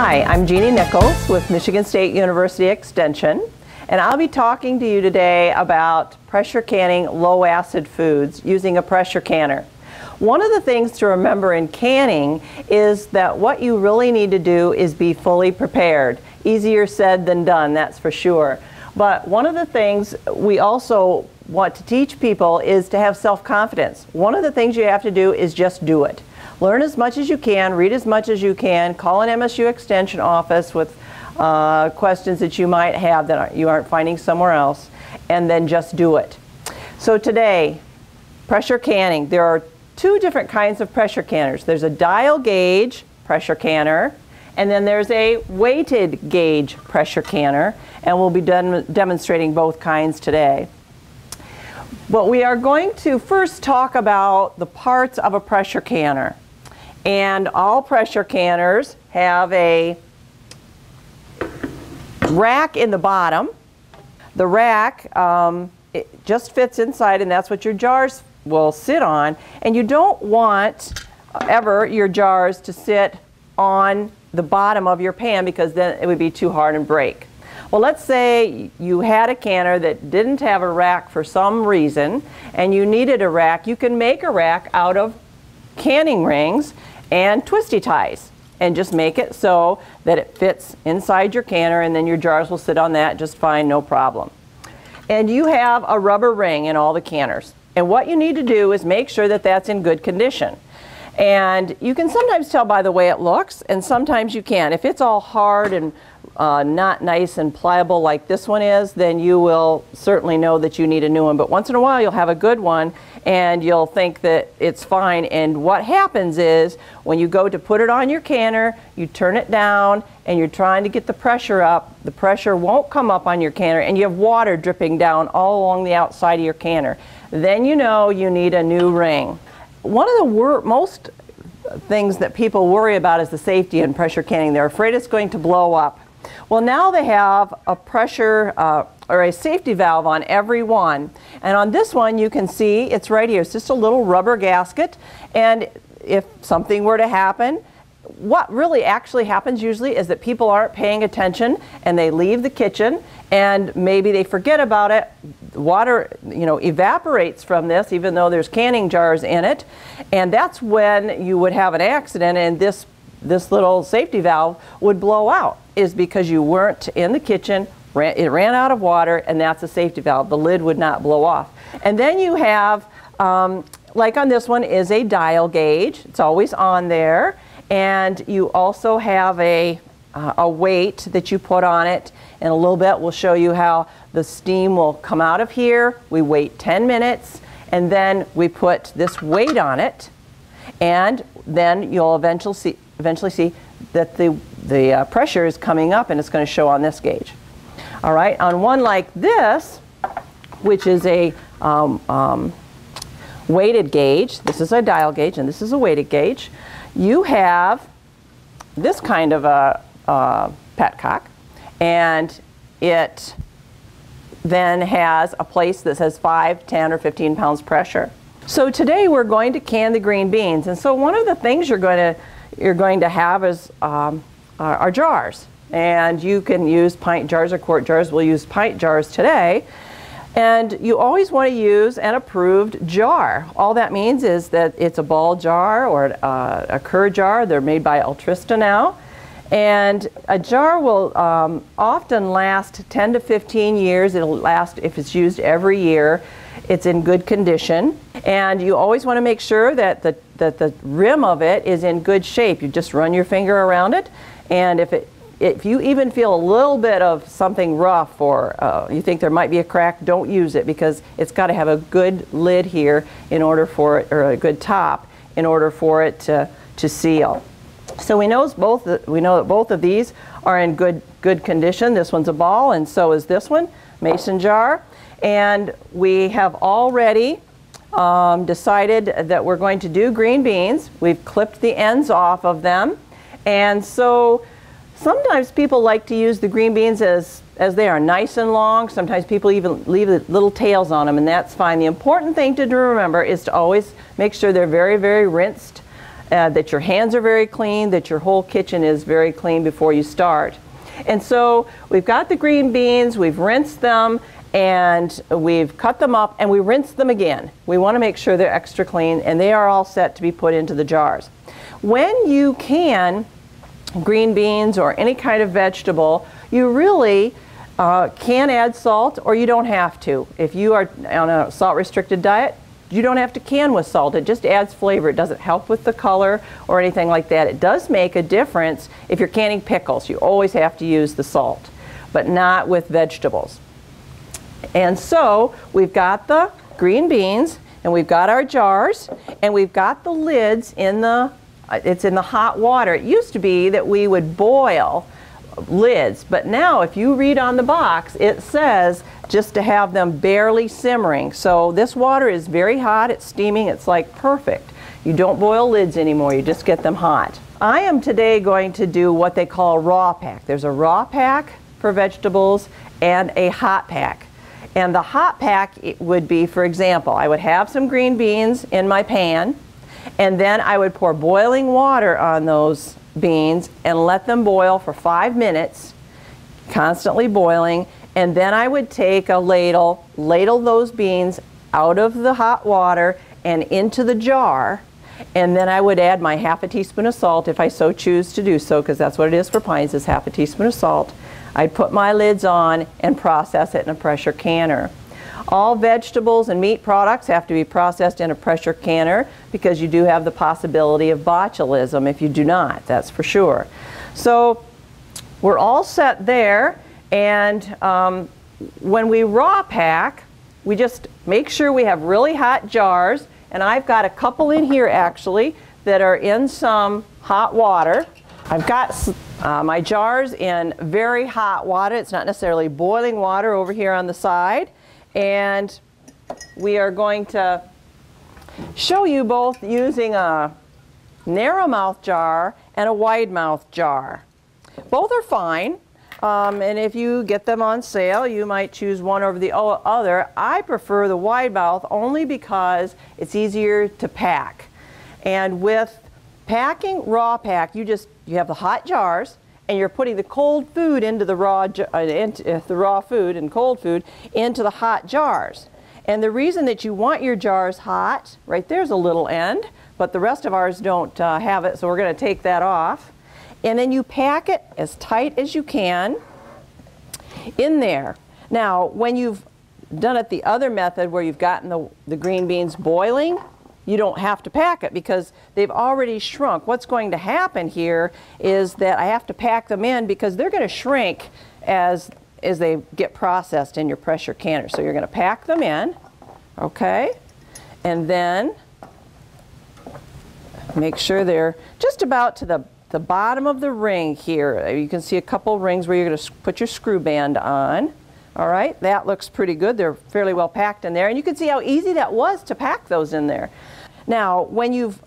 Hi, I'm Jeannie Nichols with Michigan State University Extension, and I'll be talking to you today about pressure canning low acid foods using a pressure canner. One of the things to remember in canning is that what you really need to do is be fully prepared. Easier said than done, that's for sure. But one of the things we also want to teach people is to have self-confidence. One of the things you have to do is just do it. Learn as much as you can, read as much as you can, call an MSU Extension office with uh, questions that you might have that you aren't finding somewhere else, and then just do it. So today, pressure canning. There are two different kinds of pressure canners. There's a dial gauge pressure canner, and then there's a weighted gauge pressure canner, and we'll be demonstrating both kinds today. But we are going to first talk about the parts of a pressure canner. And all pressure canners have a rack in the bottom. The rack um, just fits inside and that's what your jars will sit on. And you don't want ever your jars to sit on the bottom of your pan because then it would be too hard and break. Well, let's say you had a canner that didn't have a rack for some reason and you needed a rack. You can make a rack out of canning rings and twisty ties and just make it so that it fits inside your canner and then your jars will sit on that just fine, no problem. And you have a rubber ring in all the canners. And what you need to do is make sure that that's in good condition. And you can sometimes tell by the way it looks, and sometimes you can. If it's all hard and uh, not nice and pliable like this one is, then you will certainly know that you need a new one. But once in a while, you'll have a good one, and you'll think that it's fine. And what happens is when you go to put it on your canner, you turn it down and you're trying to get the pressure up. The pressure won't come up on your canner and you have water dripping down all along the outside of your canner. Then you know you need a new ring. One of the most things that people worry about is the safety in pressure canning. They're afraid it's going to blow up. Well, now they have a pressure uh, or a safety valve on every one. And on this one, you can see it's right here. It's just a little rubber gasket. And if something were to happen, what really actually happens usually is that people aren't paying attention and they leave the kitchen and maybe they forget about it. Water, you know, evaporates from this even though there's canning jars in it. And that's when you would have an accident and this this little safety valve would blow out is because you weren't in the kitchen ran, it ran out of water, and that's a safety valve. The lid would not blow off. And then you have, um, like on this one, is a dial gauge. It's always on there. And you also have a, uh, a weight that you put on it. In a little bit, we'll show you how the steam will come out of here. We wait 10 minutes, and then we put this weight on it. And then you'll eventually see, eventually see that the, the uh, pressure is coming up, and it's going to show on this gauge. All right, on one like this, which is a um, um, weighted gauge, this is a dial gauge and this is a weighted gauge, you have this kind of a, a petcock and it then has a place that says 5, 10, or 15 pounds pressure. So today we're going to can the green beans. And so one of the things you're going to, you're going to have is um, our jars and you can use pint jars or quart jars. We'll use pint jars today. And you always want to use an approved jar. All that means is that it's a ball jar or uh, a Kerr jar. They're made by Alltrista now. And a jar will um, often last 10 to 15 years. It'll last if it's used every year. It's in good condition. And you always want to make sure that the, that the rim of it is in good shape. You just run your finger around it. And if it if you even feel a little bit of something rough or uh, you think there might be a crack, don't use it because it's got to have a good lid here in order for it, or a good top, in order for it to, to seal. So we know both we know that both of these are in good good condition. This one's a ball, and so is this one, mason jar. And we have already um, decided that we're going to do green beans. We've clipped the ends off of them, and so Sometimes people like to use the green beans as, as they are nice and long. Sometimes people even leave little tails on them, and that's fine. The important thing to remember is to always make sure they're very, very rinsed uh, that your hands are very clean, that your whole kitchen is very clean before you start. And so we've got the green beans, we've rinsed them, and we've cut them up and we rinse them again. We want to make sure they're extra clean and they are all set to be put into the jars. When you can green beans or any kind of vegetable, you really uh, can add salt or you don't have to. If you are on a salt restricted diet, you don't have to can with salt. It just adds flavor. It doesn't help with the color or anything like that. It does make a difference if you're canning pickles. You always have to use the salt, but not with vegetables. And so we've got the green beans and we've got our jars and we've got the lids in the, Uh, it's in the hot water. It used to be that we would boil lids, but now if you read on the box, it says just to have them barely simmering. So this water is very hot, it's steaming, it's like perfect. You don't boil lids anymore, you just get them hot. I am today going to do what they call raw pack. There's a raw pack for vegetables and a hot pack. And the hot pack would be, for example, I would have some green beans in my pan, and then I would pour boiling water on those beans and let them boil for five minutes, constantly boiling, and then I would take a ladle, ladle those beans out of the hot water and into the jar, and then I would add my half a teaspoon of salt if I so choose to do so, because that's what it is for pines, is half a teaspoon of salt. I'd put my lids on and process it in a pressure canner. All vegetables and meat products have to be processed in a pressure canner because you do have the possibility of botulism if you do not, that's for sure. So we're all set there and um, when we raw pack, we just make sure we have really hot jars and I've got a couple in here actually that are in some hot water. I've got uh, my jar's in very hot water. It's not necessarily boiling water over here on the side. And we are going to show you both using a narrow mouth jar and a wide mouth jar. Both are fine. Um, and if you get them on sale, you might choose one over the other. I prefer the wide mouth only because it's easier to pack. And with Packing raw pack, you just, you have the hot jars and you're putting the cold food into the raw, uh, into, uh, the raw food and cold food into the hot jars. And the reason that you want your jars hot, right there's a little end, but the rest of ours don't uh, have it, so we're going to take that off. And then you pack it as tight as you can in there. Now, when you've done it the other method where you've gotten the, the green beans boiling, you don't have to pack it because they've already shrunk. What's going to happen here is that I have to pack them in because they're going to shrink as, as they get processed in your pressure canner. So you're going to pack them in, okay? And then make sure they're just about to the, the bottom of the ring here. You can see a couple rings where you're going to put your screw band on. All right, that looks pretty good. They're fairly well packed in there. And you can see how easy that was to pack those in there. Now, when you've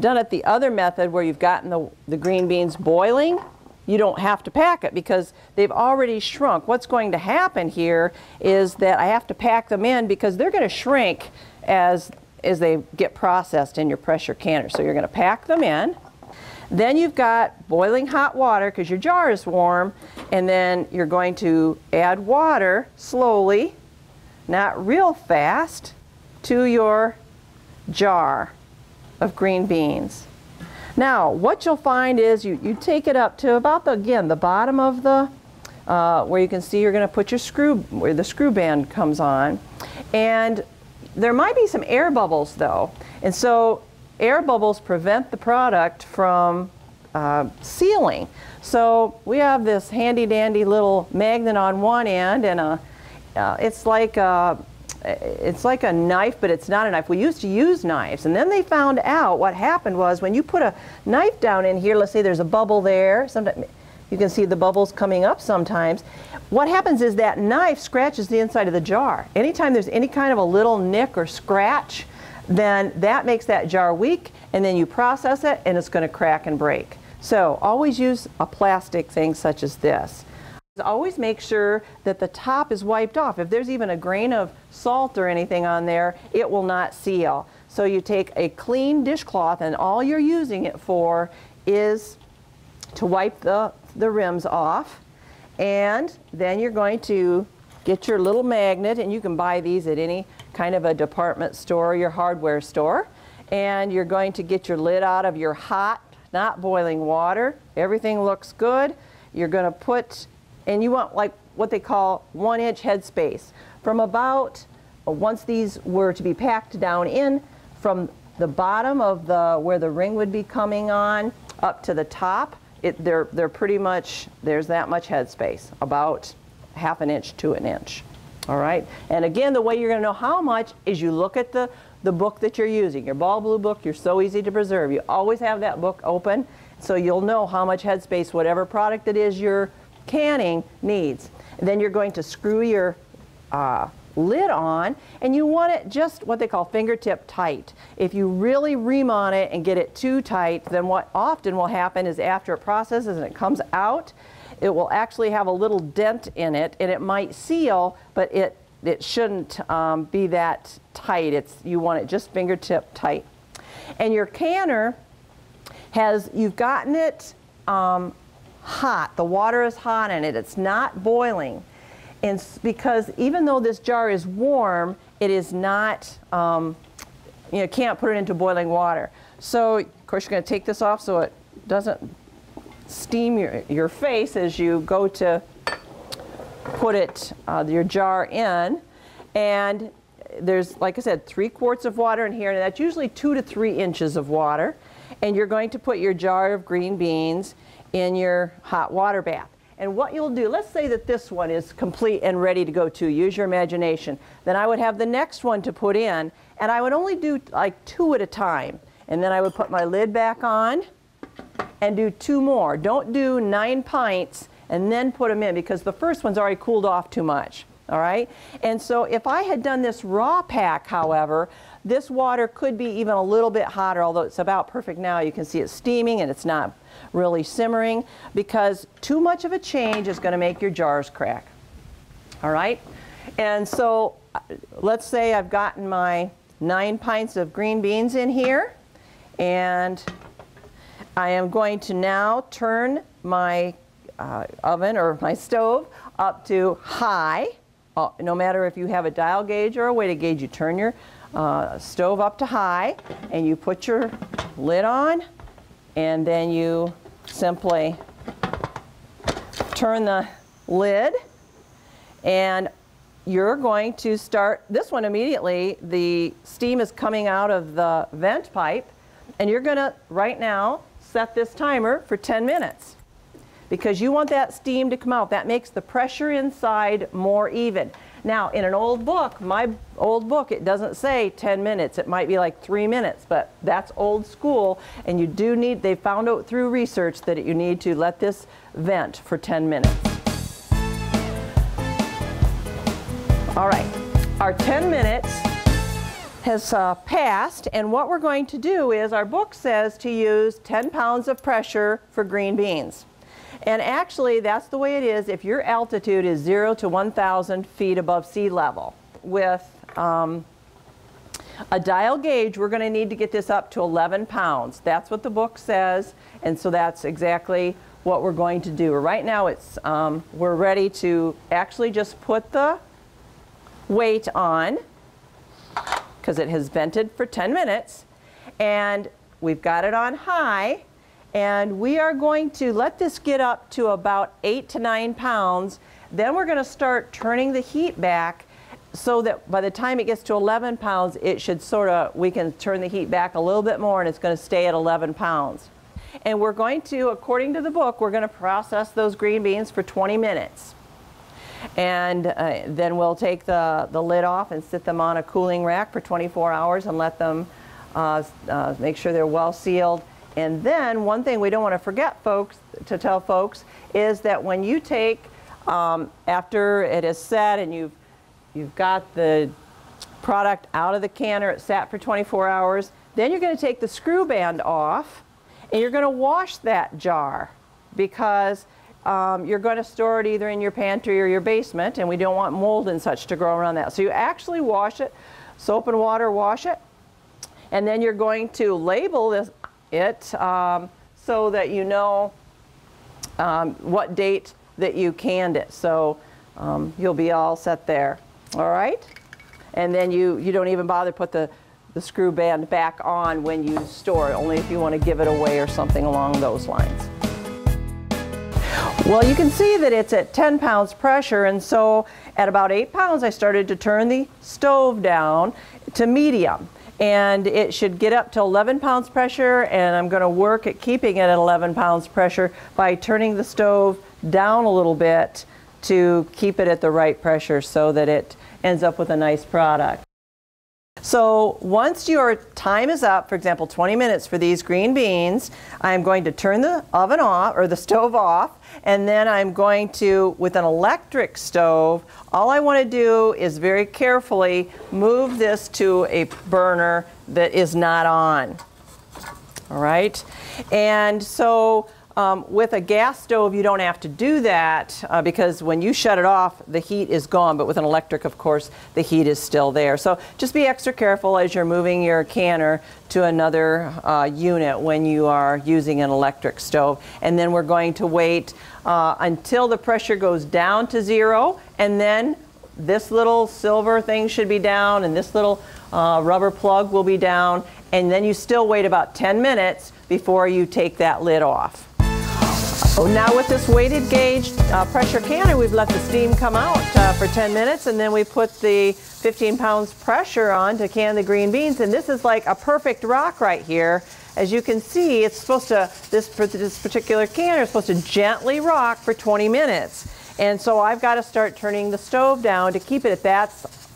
done it the other method where you've gotten the, the green beans boiling, you don't have to pack it because they've already shrunk. What's going to happen here is that I have to pack them in because they're going to shrink as, as they get processed in your pressure canner. So you're going to pack them in. Then you've got boiling hot water because your jar is warm. And then you're going to add water slowly, not real fast, to your jar of green beans. Now, what you'll find is you, you take it up to about, the, again, the bottom of the, uh, where you can see you're going to put your screw, where the screw band comes on. And there might be some air bubbles though. And so air bubbles prevent the product from uh, sealing. So we have this handy dandy little magnet on one end and a, uh, it's like a, it's like a knife, but it's not a knife. We used to use knives, and then they found out what happened was when you put a knife down in here, let's say there's a bubble there, sometimes you can see the bubbles coming up sometimes. What happens is that knife scratches the inside of the jar. Anytime there's any kind of a little nick or scratch, then that makes that jar weak, and then you process it, and it's going to crack and break. So always use a plastic thing such as this. Always make sure that the top is wiped off. If there's even a grain of salt or anything on there, it will not seal. So you take a clean dishcloth and all you're using it for is to wipe the, the rims off. And then you're going to get your little magnet, and you can buy these at any kind of a department store your hardware store. And you're going to get your lid out of your hot, not boiling water. Everything looks good. You're going to put, and you want like what they call one inch headspace. From about, once these were to be packed down in, from the bottom of the, where the ring would be coming on, up to the top, it, they're, they're pretty much, there's that much headspace, about half an inch to an inch. All right, and again, the way you're going to know how much is you look at the, the book that you're using. Your ball blue book, you're so easy to preserve. You always have that book open, so you'll know how much headspace whatever product it is you're canning needs. And then you're going to screw your uh, lid on, and you want it just what they call fingertip tight. If you really ream on it and get it too tight, then what often will happen is after it processes and it comes out, it will actually have a little dent in it and it might seal, but it, it shouldn't um, be that tight. It's, you want it just fingertip tight. And your canner has, you've gotten it um, hot. The water is hot in it. It's not boiling. And because even though this jar is warm, it is not, um, you know, can't put it into boiling water. So, of course, you're going to take this off so it doesn't steam your, your face as you go to put it, uh, your jar in. And there's, like I said, three quarts of water in here, and that's usually two to three inches of water. And you're going to put your jar of green beans in your hot water bath. And what you'll do, let's say that this one is complete and ready to go to, use your imagination. Then I would have the next one to put in, and I would only do like two at a time. And then I would put my lid back on and do two more. Don't do nine pints and then put them in because the first one's already cooled off too much. All right? And so if I had done this raw pack, however, this water could be even a little bit hotter, although it's about perfect now. You can see it's steaming and it's not really simmering because too much of a change is going to make your jars crack. All right? And so uh, let's say I've gotten my nine pints of green beans in here and I am going to now turn my uh, oven or my stove up to high. Uh, no matter if you have a dial gauge or a weighted gauge, you turn your uh, stove up to high and you put your lid on and then you simply turn the lid and you're going to start this one immediately the steam is coming out of the vent pipe and you're going to right now set this timer for 10 minutes because you want that steam to come out. That makes the pressure inside more even. Now, in an old book, my old book, it doesn't say 10 minutes. It might be like three minutes, but that's old school. And you do need, they found out through research that you need to let this vent for 10 minutes. All right, our 10 minutes has uh, passed, and what we're going to do is our book says to use 10 pounds of pressure for green beans. And actually, that's the way it is if your altitude is 0 to 1,000 feet above sea level. With um, a dial gauge, we're going to need to get this up to 11 pounds. That's what the book says, and so that's exactly what we're going to do. Right now, it's um, we're ready to actually just put the weight on because it has vented for 10 minutes and we've got it on high and we are going to let this get up to about eight to nine pounds. Then we're going to start turning the heat back so that by the time it gets to 11 pounds it should sort of we can turn the heat back a little bit more and it's going to stay at 11 pounds. And we're going to according to the book we're going to process those green beans for 20 minutes and uh, then we'll take the, the lid off and sit them on a cooling rack for 24 hours and let them uh, uh, make sure they're well sealed. And then one thing we don't want to forget folks, to tell folks, is that when you take, um, after it is set and you've, you've got the product out of the canner, it sat for 24 hours, then you're going to take the screw band off and you're going to wash that jar because um, you're going to store it either in your pantry or your basement, and we don't want mold and such to grow around that. So you actually wash it, soap and water, wash it. And then you're going to label this, it um, so that you know um, what date that you canned it. So um, you'll be all set there. All right? And then you, you don't even bother put the, the screw band back on when you store it, only if you want to give it away or something along those lines. Well, you can see that it's at 10 pounds pressure, and so at about 8 pounds, I started to turn the stove down to medium. And it should get up to 11 pounds pressure, and I'm going to work at keeping it at 11 pounds pressure by turning the stove down a little bit to keep it at the right pressure so that it ends up with a nice product. So once your time is up, for example, 20 minutes for these green beans, I'm going to turn the oven off or the stove off and then I'm going to, with an electric stove, all I want to do is very carefully move this to a burner that is not on. All right? And so um, with a gas stove, you don't have to do that uh, because when you shut it off, the heat is gone. But with an electric, of course, the heat is still there. So just be extra careful as you're moving your canner to another uh, unit when you are using an electric stove. And then we're going to wait uh, until the pressure goes down to zero. And then this little silver thing should be down and this little uh, rubber plug will be down. And then you still wait about 10 minutes before you take that lid off. Oh, now with this weighted gauge uh, pressure canner, we've let the steam come out uh, for 10 minutes and then we put the 15 pounds pressure on to can the green beans. And this is like a perfect rock right here. As you can see, it's supposed to, this, this particular canner is supposed to gently rock for 20 minutes. And so I've got to start turning the stove down to keep it at that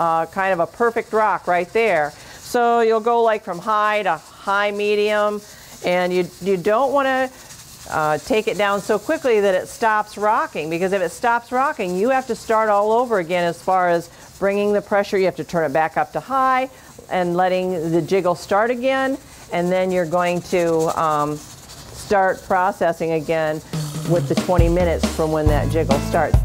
uh, kind of a perfect rock right there. So you'll go like from high to high medium and you, you don't want to uh, take it down so quickly that it stops rocking because if it stops rocking you have to start all over again as far as bringing the pressure you have to turn it back up to high and letting the jiggle start again and then you're going to um, start processing again with the 20 minutes from when that jiggle starts.